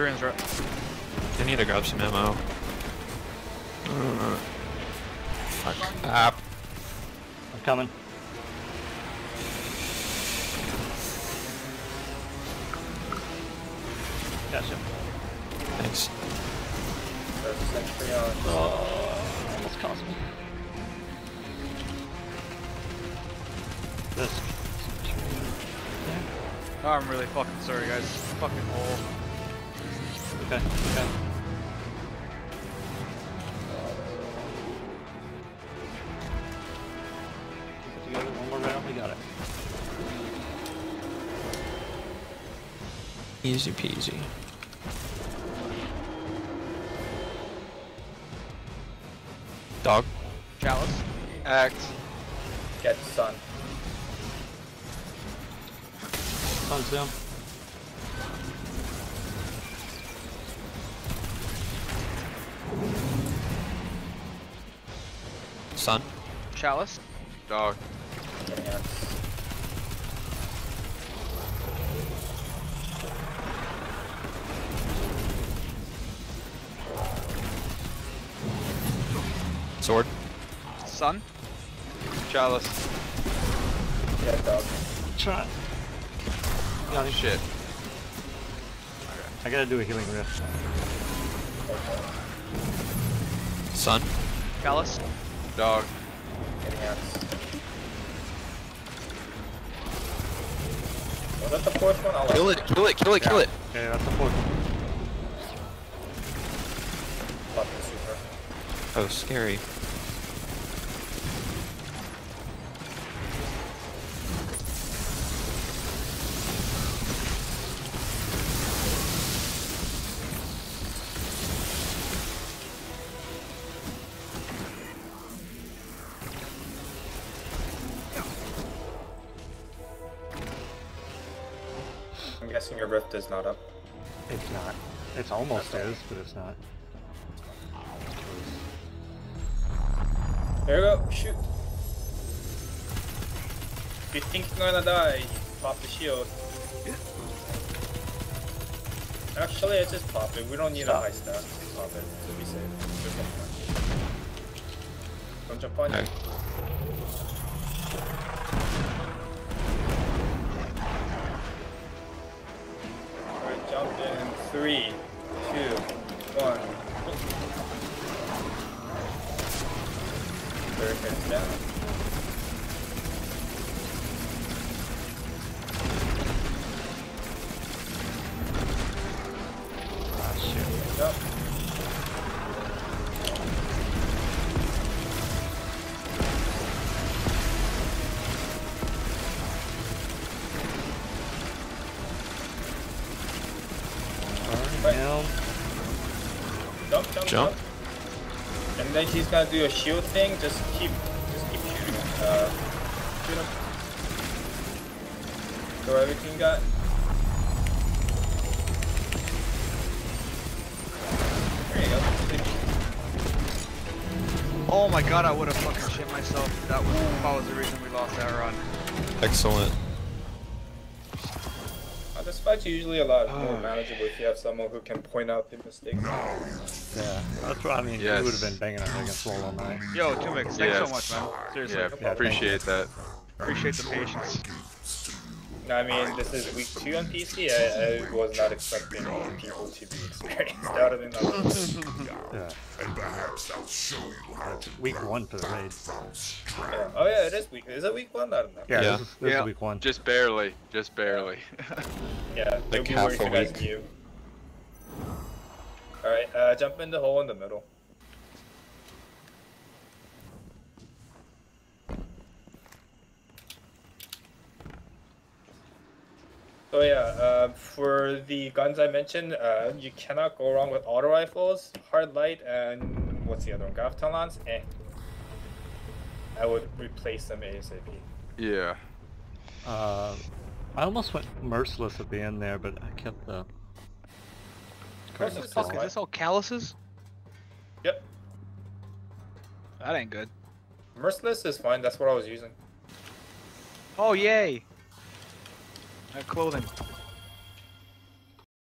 Centurion's right. I need to grab some ammo. Uh, fuck. Ah, I'm coming. Gotcha. thanks. There's a sentry on. Oh, almost cost me. This. Oh, I'm really fucking sorry, guys. Fucking hole. Okay, okay. Keep it together, one more round, we got it. Easy peasy. Dog. Chalice. Act. Get sun. Sun's down. Sun. Chalice. Dog. Getting. Sword. Sun. Chalice. Yeah, dog. Try. Got him. Shit. I gotta do a healing rift. Sun. Chalice. Dog. Getting. Was that the fourth one? I'll Kill it, kill it, kill it, kill it. Okay, that's the fourth one. Fucking super. Oh, scary. I'm guessing your rift is not up. It's not. It's almost is, but it's not. There you go. Shoot. If you think you're gonna die, you pop the shield. Actually, I just pop it. We don't need a high stat. Pop it to be safe. There's no point. Don't jump on Okay. Three, two, one. Heads down. Jump, jump, Jump. jump. And then he's gonna do a shield thing. Just keep, just keep shooting. Uh, shoot him. Throw everything you got. There you go. Oh my god, I would have fucking shit myself. That was, that was the reason we lost that run. Excellent. Uh, this fight's usually a lot more manageable if you have someone who can point out the mistakes. Yeah, that's what I mean. Yes. We would have been banging on head against the wall all night. Yo, Tumix, thanks Yes. so much, man. Seriously. Yeah, Yeah, appreciate that. Appreciate the patience. I mean, this is week two on PC. I, I was not expecting people to be experienced out of it. Yeah. That's week one for the raid. Yeah. Oh yeah, it is week. Is it week one? I don't know. Yeah, Yeah. this, is, this Yeah. is week one. Just barely. Just barely. Yeah, Like half a if you week. Alright, uh, jump in the hole in the middle. So yeah, uh, for the guns I mentioned, uh, you cannot go wrong with auto rifles, hard light, and what's the other one? Gav talons? Eh. I would replace them ASAP. yeah. Uh, I almost went merciless at the end there, but I kept the. Merciless What the is fuck, is this all calluses? Yep. That ain't good. Merciless is fine, that's what I was using. Oh, yay! I have clothing.